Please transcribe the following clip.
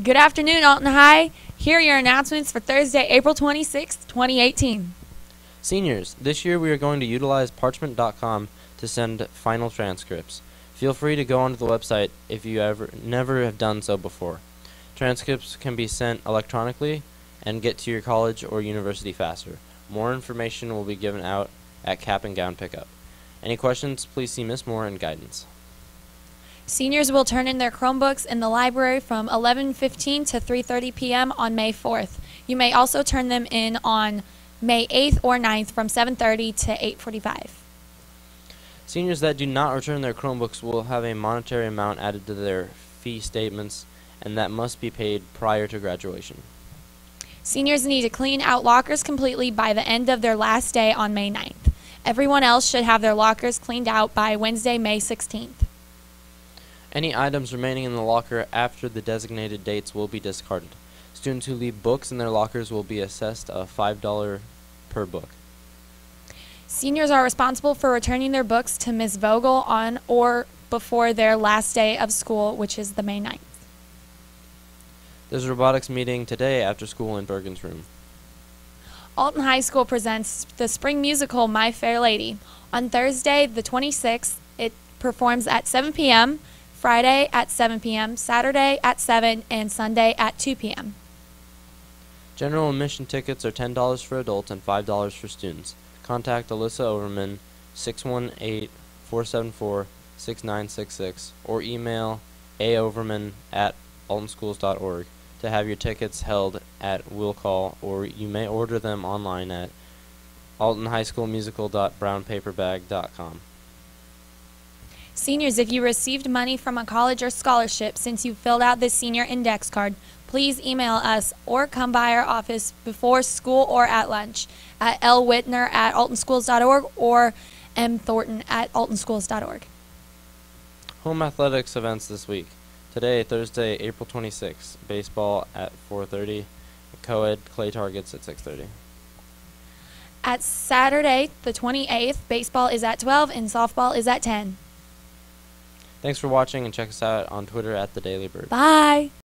Good afternoon, Alton High. Here are your announcements for Thursday, April 26th, 2018. Seniors, this year we are going to utilize parchment.com to send final transcripts. Feel free to go onto the website if you ever never have done so before. Transcripts can be sent electronically and get to your college or university faster. More information will be given out at cap and gown pickup. Any questions, please see Miss Moore in guidance. Seniors will turn in their Chromebooks in the library from 11:15 to 3:30 p.m. on May 4th. You may also turn them in on May 8th or 9th from 7:30 to 8:45. Seniors that do not return their Chromebooks will have a monetary amount added to their fee statements and that must be paid prior to graduation. Seniors need to clean out lockers completely by the end of their last day on May 9th. Everyone else should have their lockers cleaned out by Wednesday, May 16th. Any items remaining in the locker after the designated dates will be discarded. Students who leave books in their lockers will be assessed a $5 per book. Seniors are responsible for returning their books to Ms. Vogel on or before their last day of school, which is the May 9th. There's a robotics meeting today after school in Bergen's room. Alton High School presents the spring musical My Fair Lady. On Thursday, the 26th, it performs at 7 p.m., Friday at 7 p.m., Saturday at 7, and Sunday at 2 p.m. General admission tickets are $10 for adults and $5 for students. Contact Alyssa Overman 618-474-6966 or email aoverman at altonschools.org to have your tickets held at will call or you may order them online at altonhighschoolmusical.brownpaperbag.com. Seniors, if you received money from a college or scholarship since you filled out the senior index card, please email us or come by our office before school or at lunch at lwhitner at altonschools.org or mthornton at altonschools.org. Home athletics events this week. Today, Thursday, April 26th, baseball at 4:30, co-ed clay targets at 6:30. At Saturday, the 28th, baseball is at 12 and softball is at 10. Thanks for watching and check us out on Twitter at the Daily Bird. Bye.